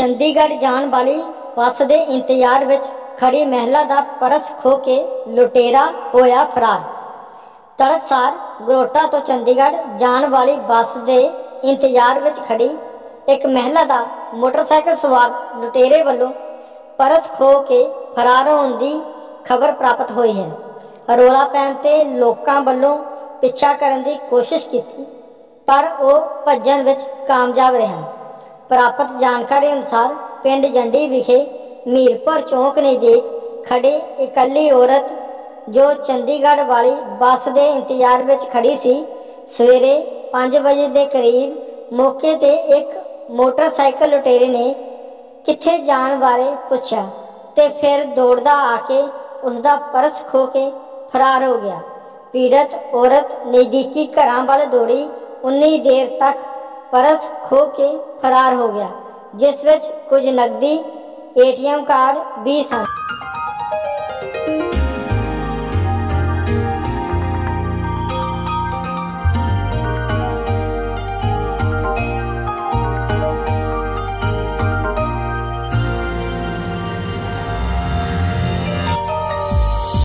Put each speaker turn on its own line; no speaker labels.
ਚੰਡੀਗੜ੍ਹ ਜਾਣ ਵਾਲੀ ਬੱਸ ਦੇ ਇੰਤਜ਼ਾਰ ਵਿੱਚ ਖੜੀ ਮਹਿਲਾ ਦਾ ਪਰਸ ਖੋ ਕੇ ਲੁਟੇਰਾ ਹੋਇਆ ਫਰਾਰ। ਤੜਕਸਾਰ ਗਰੋਟਾ ਤੋਂ ਚੰਡੀਗੜ੍ਹ ਜਾਣ ਵਾਲੀ ਬੱਸ ਦੇ ਇੰਤਜ਼ਾਰ ਵਿੱਚ ਖੜੀ ਇੱਕ ਮਹਿਲਾ ਦਾ ਮੋਟਰਸਾਈਕਲ ਸਵਾਰ ਲੁਟੇਰੇ ਵੱਲੋਂ ਪਰਸ ਖੋ ਕੇ ਫਰਾਰ ਹੋਣ ਦੀ ਖਬਰ ਪ੍ਰਾਪਤ ਹੋਈ ਹੈ। ਰੋਲਾ ਪੈਣ ਤੇ ਲੋਕਾਂ ਵੱਲੋਂ ਪਿੱਛਾ ਕਰਨ ਦੀ ਕੋਸ਼ਿਸ਼ ਕੀਤੀ, ਪਰ ਉਹ ਭੱਜਣ ਵਿੱਚ ਕਾਮਯਾਬ ਰਿਹਾ। ਪ੍ਰਾਪਤ ਜਾਣਕਾਰੀ ਅਨੁਸਾਰ ਪਿੰਡ ਜੰਡੀ ਵਿਖੇ ਮੀਰਪੁਰ ਚੌਂਕ ਨਜ਼ਦੀਕ ਖੜੇ ਇਕੱਲੀ ਔਰਤ ਜੋ ਚੰਡੀਗੜ੍ਹ ਵਾਲੀ ਬੱਸ ਦੇ ਇੰਤਜ਼ਾਰ ਵਿੱਚ ਖੜੀ ਸੀ, ਸਵੇਰੇ 5 ਵਜੇ ਦੇ ਕਰੀਬ ਮੌਕੇ ਤੇ ਇੱਕ ਮੋਟਰਸਾਈਕਲ ਲੁਟੇਰੇ ਨੇ ਕਿੱਥੇ ਜਾਣ ਬਾਰੇ ਪੁੱਛਿਆ ਤੇ ਫਿਰ ਦੌੜਦਾ ਆ ਕੇ ਉਸ ਦਾ ਪਰਸ ਖੋ ਕੇ ਫਰਾਰ ਹੋ ਗਿਆ। ਪੀੜਤ ਔਰਤ ਨਜ਼ਦੀਕੀ ਘਰਾਂ ਵੱਲ ਦੌੜੀ, ਉਨੀ ਦੇਰ ਤੱਕ ਪਰਸ ਖੋ ਕੇ ਫਰਾਰ ਹੋ ਗਿਆ ਜਿਸ ਵਿੱਚ ਕੁਝ ਨਕਦੀ ਏਟੀਐਮ ਕਾਰਡ ਵੀ ਸਨ।